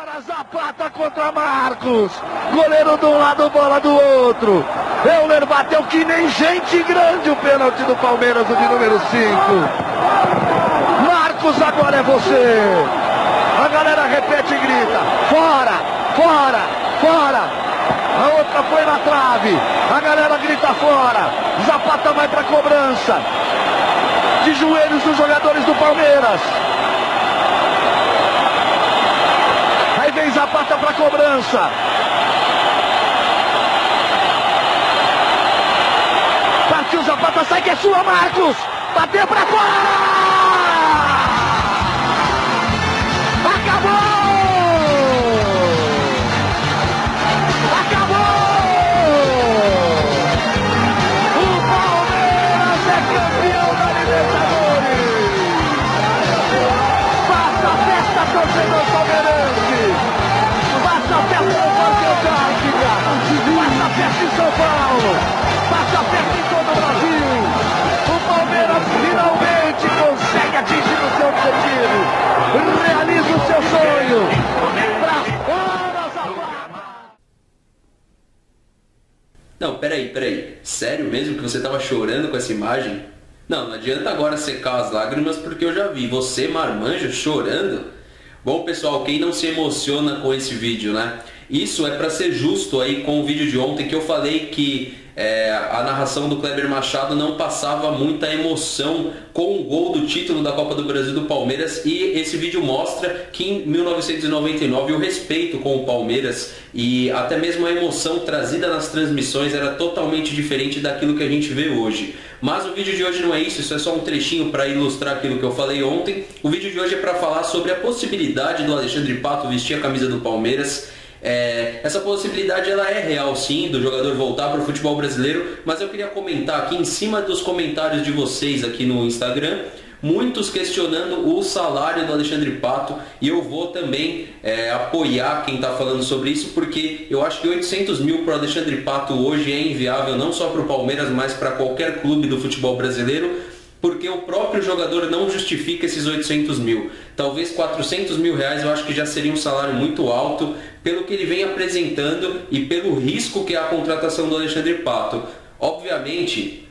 Agora Zapata contra Marcos. Goleiro de um lado, bola do outro. Euler bateu que nem gente grande o pênalti do Palmeiras, o de número 5. Marcos, agora é você. A galera repete e grita. Fora, fora, fora. A outra foi na trave. A galera grita fora. Zapata vai para cobrança. De joelhos os jogadores do Palmeiras. Aí Zapata para cobrança. Partiu Zapata, sai que é sua, Marcos. Bateu para fora! São Paulo. Passa a festa em todo o Brasil. O Palmeiras finalmente consegue atingir o seu objetivo. Realiza o seu sonho. Pra fora, Zapata. Não, peraí, peraí. Sério mesmo que você tava chorando com essa imagem? Não, não adianta agora secar as lágrimas porque eu já vi você, marmanjo, chorando. Bom, pessoal, quem não se emociona com esse vídeo, né? Isso é para ser justo aí com o vídeo de ontem que eu falei que é, a narração do Kleber Machado não passava muita emoção com o gol do título da Copa do Brasil do Palmeiras e esse vídeo mostra que em 1999 o respeito com o Palmeiras e até mesmo a emoção trazida nas transmissões era totalmente diferente daquilo que a gente vê hoje. Mas o vídeo de hoje não é isso, isso é só um trechinho para ilustrar aquilo que eu falei ontem. O vídeo de hoje é para falar sobre a possibilidade do Alexandre Pato vestir a camisa do Palmeiras é, essa possibilidade ela é real sim, do jogador voltar para o futebol brasileiro, mas eu queria comentar aqui em cima dos comentários de vocês aqui no Instagram, muitos questionando o salário do Alexandre Pato e eu vou também é, apoiar quem está falando sobre isso porque eu acho que 800 mil para o Alexandre Pato hoje é inviável não só para o Palmeiras, mas para qualquer clube do futebol brasileiro porque o próprio jogador não justifica esses 800 mil. Talvez 400 mil reais eu acho que já seria um salário muito alto pelo que ele vem apresentando e pelo risco que é a contratação do Alexandre Pato. Obviamente,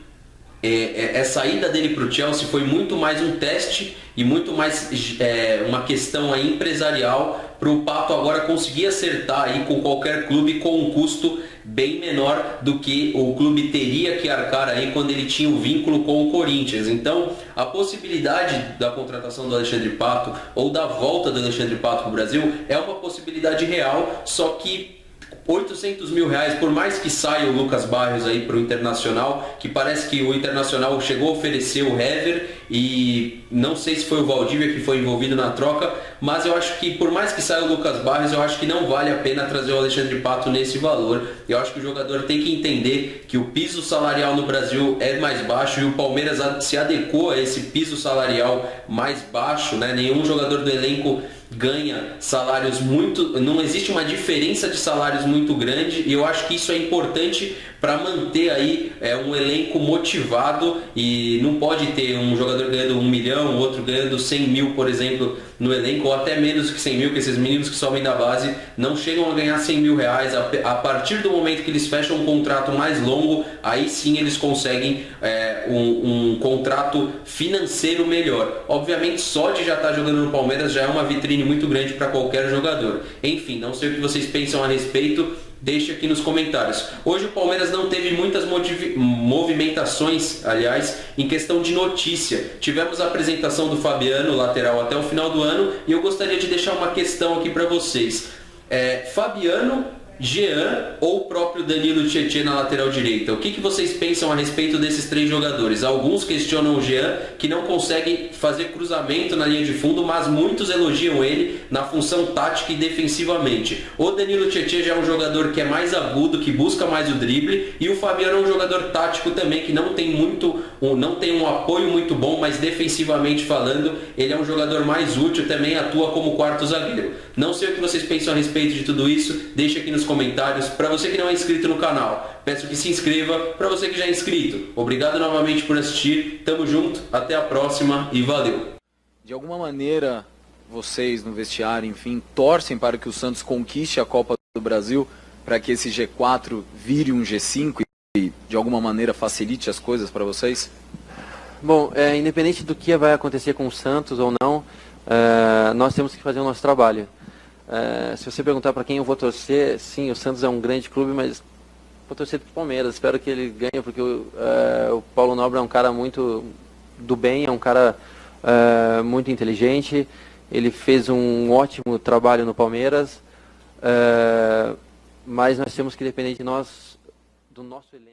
é, é, é, a saída dele para o Chelsea foi muito mais um teste e muito mais é, uma questão empresarial para o Pato agora conseguir acertar aí com qualquer clube com um custo bem menor do que o clube teria que arcar aí quando ele tinha o vínculo com o Corinthians. Então, a possibilidade da contratação do Alexandre Pato ou da volta do Alexandre Pato para o Brasil é uma possibilidade real, só que 800 mil reais, por mais que saia o Lucas Barrios aí para o Internacional, que parece que o Internacional chegou a oferecer o Hever e não sei se foi o Valdívia que foi envolvido na troca, mas eu acho que por mais que saia o Lucas Barrios, eu acho que não vale a pena trazer o Alexandre Pato nesse valor. Eu acho que o jogador tem que entender que o piso salarial no Brasil é mais baixo e o Palmeiras se adequou a esse piso salarial mais baixo, né? Nenhum jogador do elenco ganha salários muito. Não existe uma diferença de salários muito grande e eu acho que isso é importante para manter aí é, um elenco motivado e não pode ter um jogador ganhando um milhão, outro ganhando 100 mil, por exemplo, no elenco, ou até menos que 100 mil, que esses meninos que sobem da base não chegam a ganhar 100 mil reais. A, partir do momento que eles fecham um contrato mais longo, aí sim eles conseguem é, um, um, contrato financeiro melhor. Obviamente, só de já estar tá jogando no Palmeiras já é uma vitrine muito grande para qualquer jogador. Enfim, não sei o que vocês pensam a respeito. Deixe aqui nos comentários. Hoje o Palmeiras não teve muitas movimentações, aliás, em questão de notícia. Tivemos a apresentação do Fabiano, lateral, até o final do ano, e eu gostaria de deixar uma questão aqui para vocês. É, Fabiano Jean ou o próprio Danilo Tietchan na lateral direita? O que, que vocês pensam a respeito desses três jogadores? Alguns questionam o Jean, que não consegue fazer cruzamento na linha de fundo, mas muitos elogiam ele na função tática e defensivamente. O Danilo Tietchan já é um jogador que é mais agudo, que busca mais o drible, e o Fabiano é um jogador tático também, que não tem muito, não tem um apoio muito bom, mas defensivamente falando, ele é um jogador mais útil, também atua como quarto zagueiro. Não sei o que vocês pensam a respeito de tudo isso, deixa aqui nos comentários. Para você que não é inscrito no canal, peço que se inscreva. Para você que já é inscrito, obrigado novamente por assistir. Tamo junto, até a próxima e valeu. De alguma maneira, vocês no vestiário, enfim, torcem para que o Santos conquiste a Copa do Brasil, para que esse G4 vire um G5 e de alguma maneira facilite as coisas para vocês? Bom, é, independente do que vai acontecer com o Santos ou não, é, nós temos que fazer o nosso trabalho. É, se você perguntar para quem eu vou torcer, sim, o Santos é um grande clube, mas vou torcer para o Palmeiras. Espero que ele ganhe, porque o, é, o, Paulo Nobre é um cara muito do bem, é um cara é, muito inteligente. Ele fez um ótimo trabalho no Palmeiras, mas nós temos que depender de nós, do nosso elenco.